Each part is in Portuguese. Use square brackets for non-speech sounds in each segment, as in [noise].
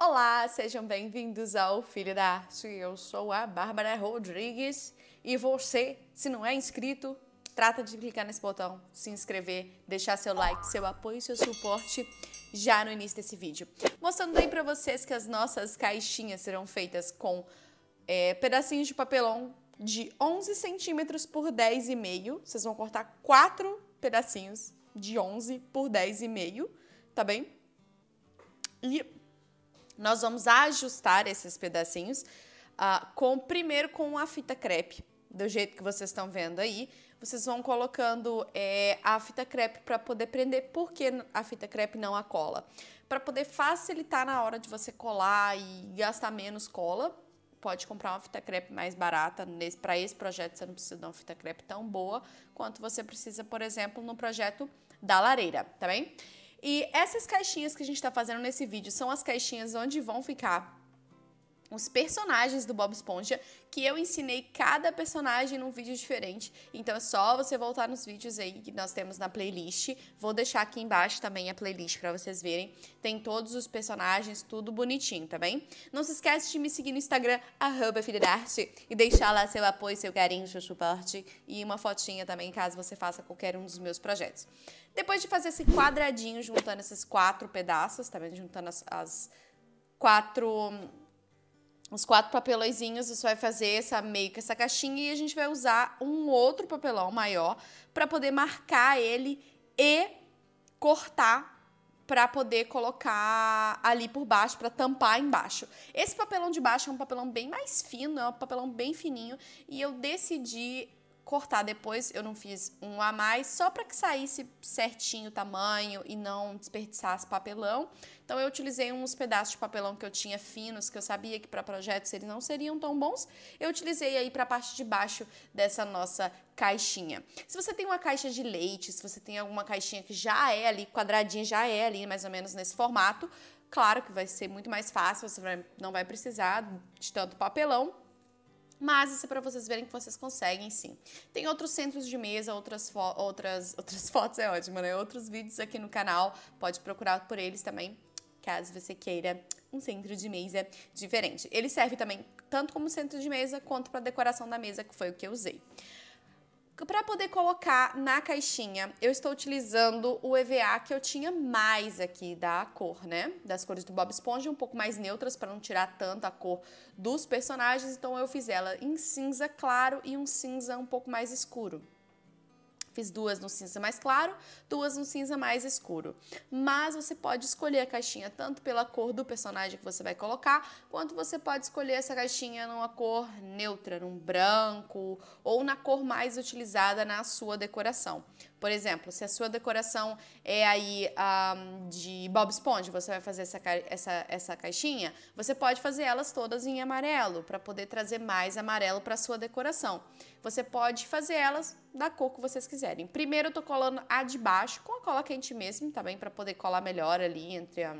Olá, sejam bem-vindos ao Filho da Arte. Eu sou a Bárbara Rodrigues e você, se não é inscrito, trata de clicar nesse botão, se inscrever, deixar seu like, seu apoio e seu suporte já no início desse vídeo. Mostrando aí para vocês que as nossas caixinhas serão feitas com é, pedacinhos de papelão de 11 centímetros por 10,5. Vocês vão cortar quatro pedacinhos de 11 por 10,5, tá bem? E nós vamos ajustar esses pedacinhos uh, com primeiro com a fita crepe, do jeito que vocês estão vendo aí. Vocês vão colocando é, a fita crepe para poder prender. Por que a fita crepe não a cola? Para poder facilitar na hora de você colar e gastar menos cola. Pode comprar uma fita crepe mais barata. Para esse projeto, você não precisa de uma fita crepe tão boa quanto você precisa, por exemplo, no projeto da lareira, tá bem? E essas caixinhas que a gente está fazendo nesse vídeo são as caixinhas onde vão ficar os personagens do Bob Esponja, que eu ensinei cada personagem num vídeo diferente. Então é só você voltar nos vídeos aí que nós temos na playlist. Vou deixar aqui embaixo também a playlist para vocês verem. Tem todos os personagens, tudo bonitinho, tá bem? Não se esquece de me seguir no Instagram, arroba e deixar lá seu apoio, seu carinho, seu suporte e uma fotinha também, caso você faça qualquer um dos meus projetos. Depois de fazer esse quadradinho, juntando esses quatro pedaços, tá vendo? Juntando as, as quatro os quatro papelõezinhos, você vai fazer essa meio que essa caixinha e a gente vai usar um outro papelão maior para poder marcar ele e cortar para poder colocar ali por baixo, para tampar embaixo. Esse papelão de baixo é um papelão bem mais fino, é um papelão bem fininho, e eu decidi cortar depois, eu não fiz um a mais, só para que saísse certinho o tamanho e não desperdiçasse papelão. Então eu utilizei uns pedaços de papelão que eu tinha finos, que eu sabia que para projetos eles não seriam tão bons. Eu utilizei aí para a parte de baixo dessa nossa caixinha. Se você tem uma caixa de leite, se você tem alguma caixinha que já é ali quadradinha, já é ali mais ou menos nesse formato, claro que vai ser muito mais fácil, você vai, não vai precisar de tanto papelão mas isso é para vocês verem que vocês conseguem sim. Tem outros centros de mesa, outras, fo outras, [laughs] outras fotos, é ótimo, né? Outros vídeos aqui no canal, pode procurar por eles também, caso você queira um centro de mesa diferente. Ele serve também tanto como centro de mesa quanto para decoração da mesa, que foi o que eu usei. Para poder colocar na caixinha, eu estou utilizando o EVA que eu tinha mais aqui da cor, né? Das cores do Bob Esponja, um pouco mais neutras para não tirar tanto a cor dos personagens. Então eu fiz ela em cinza claro e um cinza um pouco mais escuro. Fiz duas no cinza mais claro, duas no cinza mais escuro. Mas você pode escolher a caixinha tanto pela cor do personagem que você vai colocar, quanto você pode escolher essa caixinha numa cor neutra, num branco ou na cor mais utilizada na sua decoração. Por exemplo, se a sua decoração é aí um, de Bob Esponja, você vai fazer essa, essa, essa caixinha, você pode fazer elas todas em amarelo, para poder trazer mais amarelo para sua decoração. Você pode fazer elas da cor que vocês quiserem. Primeiro eu tô colando a de baixo com a cola quente mesmo, tá bem? Para poder colar melhor ali entre, a,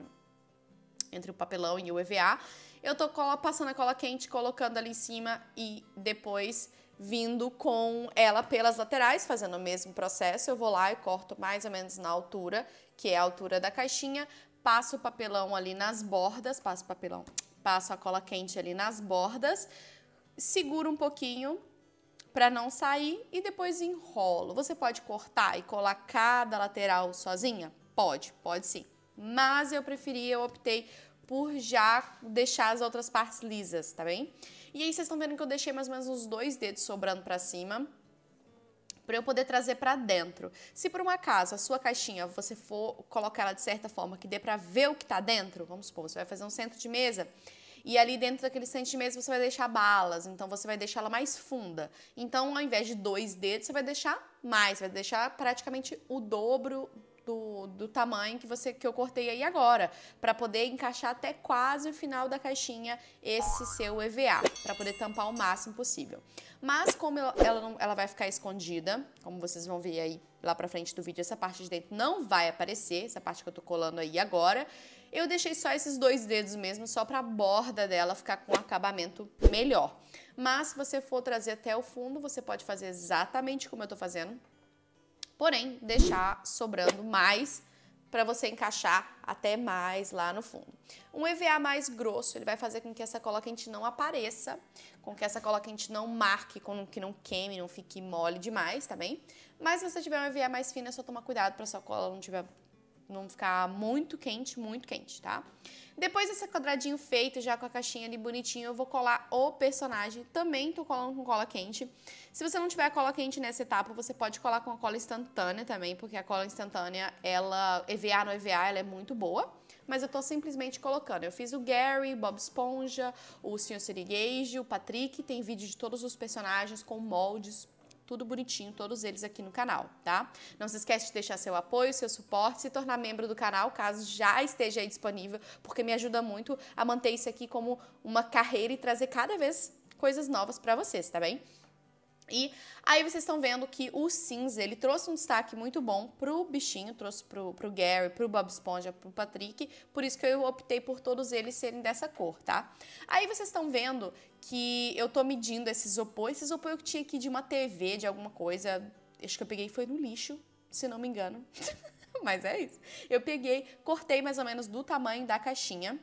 entre o papelão e o EVA. Eu tô passando a cola quente, colocando ali em cima e depois vindo com ela pelas laterais, fazendo o mesmo processo. Eu vou lá e corto mais ou menos na altura, que é a altura da caixinha, passo o papelão ali nas bordas, passo o papelão, passo a cola quente ali nas bordas, seguro um pouquinho para não sair e depois enrolo. Você pode cortar e colar cada lateral sozinha? Pode, pode sim. Mas eu preferi, eu optei por já deixar as outras partes lisas, tá bem? E aí vocês estão vendo que eu deixei mais ou menos uns dois dedos sobrando para cima, para eu poder trazer para dentro. Se por um acaso a sua caixinha você for colocar ela de certa forma que dê para ver o que está dentro, vamos supor, você vai fazer um centro de mesa e ali dentro daquele centro de mesa você vai deixar balas, então você vai deixar ela mais funda. Então, ao invés de dois dedos, você vai deixar mais, vai deixar praticamente o dobro do, do tamanho que você que eu cortei aí agora, para poder encaixar até quase o final da caixinha esse seu EVA, para poder tampar o máximo possível. Mas como ela, não, ela vai ficar escondida, como vocês vão ver aí lá para frente do vídeo, essa parte de dentro não vai aparecer, essa parte que eu tô colando aí agora. Eu deixei só esses dois dedos mesmo, só para a borda dela ficar com um acabamento melhor. Mas se você for trazer até o fundo, você pode fazer exatamente como eu tô fazendo, porém deixar sobrando mais para você encaixar até mais lá no fundo. Um EVA mais grosso, ele vai fazer com que essa cola quente não apareça, com que essa cola quente não marque, com que não queime, não fique mole demais, tá bem? Mas se você tiver um EVA mais fino, é só tomar cuidado para sua cola não tiver não ficar muito quente, muito quente, tá? Depois desse quadradinho feito, já com a caixinha ali bonitinho, eu vou colar o personagem. Também tô colando com cola quente. Se você não tiver cola quente nessa etapa, você pode colar com a cola instantânea também, porque a cola instantânea, ela, EVA no EVA, ela é muito boa. Mas eu tô simplesmente colocando. Eu fiz o Gary, Bob Esponja, o Sr. Sirigage, o Patrick. Tem vídeo de todos os personagens com moldes tudo bonitinho, todos eles aqui no canal, tá? Não se esquece de deixar seu apoio, seu suporte, se tornar membro do canal, caso já esteja aí disponível, porque me ajuda muito a manter isso aqui como uma carreira e trazer cada vez coisas novas para vocês, tá bem? E aí vocês estão vendo que o cinza, ele trouxe um destaque muito bom pro bichinho, trouxe pro, pro Gary, pro Bob Esponja, pro Patrick, por isso que eu optei por todos eles serem dessa cor, tá? Aí vocês estão vendo que eu tô medindo esse isopor, esse isopor eu tinha aqui de uma TV, de alguma coisa, acho que eu peguei foi no lixo, se não me engano, [laughs] mas é isso. Eu peguei, cortei mais ou menos do tamanho da caixinha,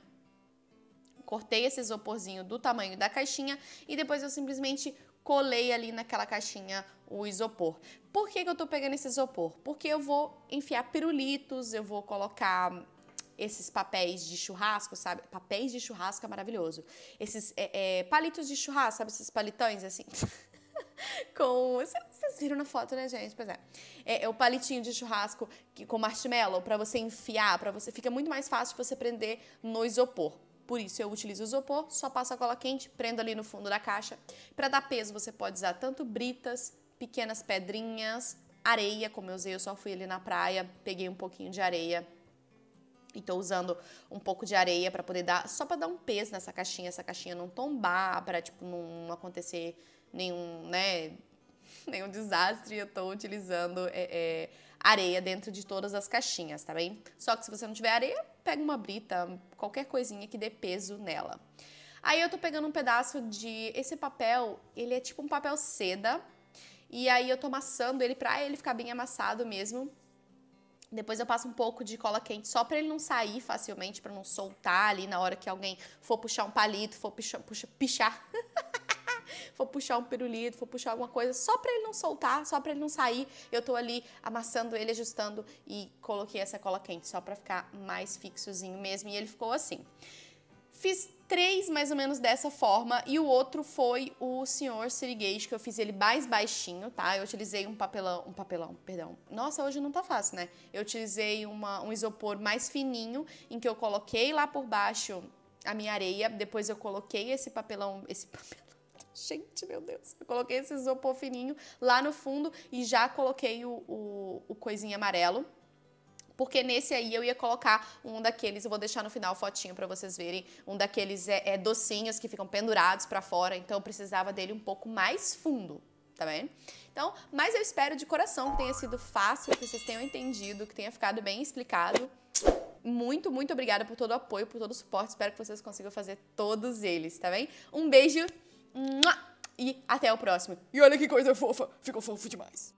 cortei esse isoporzinho do tamanho da caixinha e depois eu simplesmente colei ali naquela caixinha o isopor. Por que, que eu tô pegando esse isopor? Porque eu vou enfiar pirulitos, eu vou colocar esses papéis de churrasco, sabe? Papéis de churrasco é maravilhoso. Esses é, é, palitos de churrasco, sabe? Esses palitões assim. [laughs] com. Vocês viram na foto, né, gente? Pois é. É, é o palitinho de churrasco que, com marshmallow para você enfiar, para você. Fica muito mais fácil você prender no isopor. Por isso eu utilizo o isopor, só passo a cola quente, prendo ali no fundo da caixa. Para dar peso você pode usar tanto britas, pequenas pedrinhas, areia, como eu usei, eu só fui ali na praia, peguei um pouquinho de areia e tô usando um pouco de areia para poder dar, só para dar um peso nessa caixinha, essa caixinha não tombar, para tipo não acontecer nenhum, né, [laughs] nenhum desastre. Eu tô utilizando é, é, areia dentro de todas as caixinhas, tá bem? Só que se você não tiver areia, pega uma brita, qualquer coisinha que dê peso nela. Aí eu tô pegando um pedaço de. Esse papel, ele é tipo um papel seda. E aí eu tô amassando ele pra ele ficar bem amassado mesmo. Depois eu passo um pouco de cola quente só para ele não sair facilmente, para não soltar ali na hora que alguém for puxar um palito, for puxar, puxa, pichar. [laughs] for puxar um pirulito, for puxar alguma coisa, só para ele não soltar, só para ele não sair, eu tô ali amassando ele, ajustando e coloquei essa cola quente só para ficar mais fixozinho mesmo e ele ficou assim. Fiz três mais ou menos dessa forma e o outro foi o senhor Sirigate, que eu fiz ele mais baixinho, tá? Eu utilizei um papelão, um papelão, perdão. Nossa, hoje não tá fácil, né? Eu utilizei uma, um isopor mais fininho, em que eu coloquei lá por baixo a minha areia, depois eu coloquei esse papelão, esse papelão, Gente, meu Deus. Eu coloquei esse isopor fininho lá no fundo e já coloquei o, o, o coisinho amarelo. Porque nesse aí eu ia colocar um daqueles, eu vou deixar no final fotinho para vocês verem, um daqueles é, é, docinhos que ficam pendurados para fora, então eu precisava dele um pouco mais fundo, tá vendo? Então, mas eu espero de coração que tenha sido fácil, que vocês tenham entendido, que tenha ficado bem explicado. Muito, muito obrigada por todo o apoio, por todo o suporte. Espero que vocês consigam fazer todos eles, tá bem? Um beijo e até o próximo. E olha que coisa fofa, ficou fofo demais.